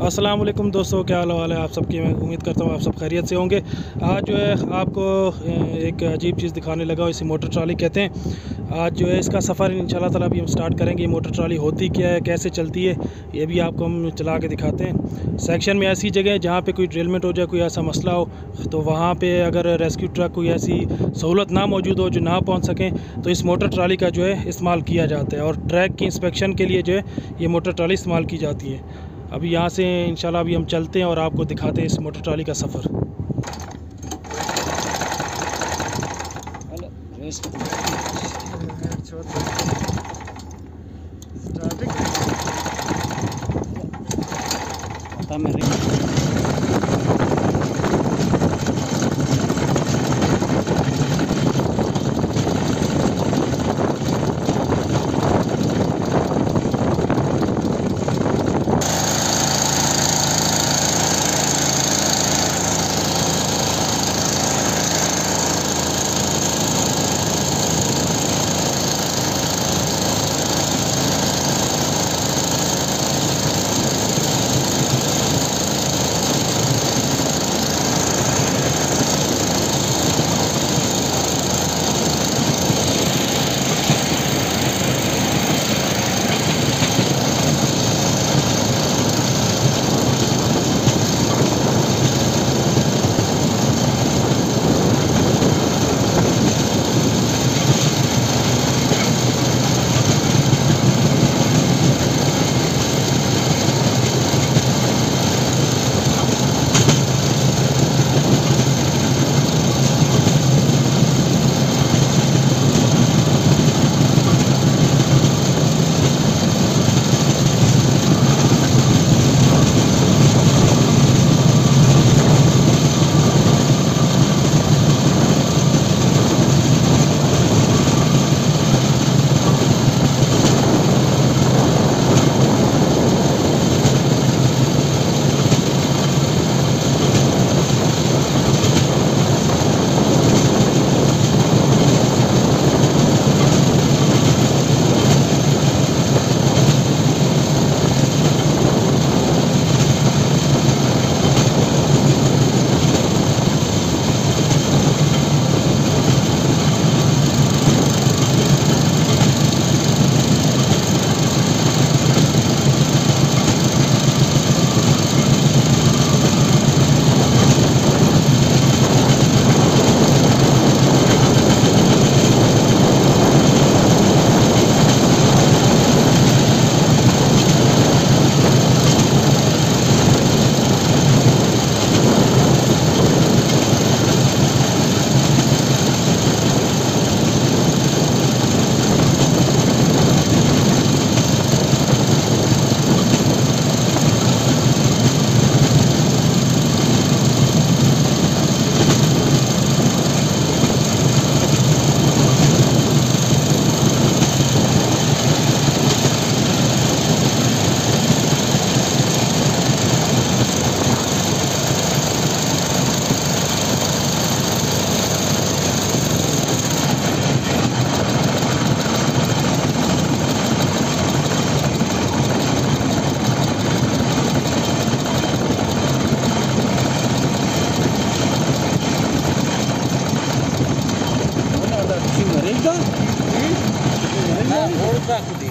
वालेकुम दोस्तों, क्या हाल है आप सबकी? मैं उम्मीद करता हूँ आप सब खैरियत से होंगे। आज जो है, आपको एक अजीब चीज़ दिखाने लगा इसे मोटर ट्राली कहते हैं। आज जो है, इसका सफ़र इन ताला अभी हम स्टार्ट करेंगे। मोटर ट्राली होती क्या है, कैसे चलती है, ये भी आपको हम चला के दिखाते हैं। सेक्शन में ऐसी जगह जहाँ पर कोई ड्रिलमेंट हो जाए, कोई ऐसा मसला हो तो वहाँ पर अगर रेस्क्यू ट्रक कोई ऐसी सहूलत ना मौजूद हो जो ना पहुँच सकें तो इस मोटर ट्राली का जो है, इस्तेमाल किया जाता है। और ट्रैक की इंस्पेक्शन के लिए जो है, ये मोटर ट्राली इस्तेमाल की जाती है। अभी यहाँ से इंशाल्लाह अभी हम चलते हैं और आपको दिखाते हैं इस मोटर ट्राली का सफ़र। मेरे Hold back with the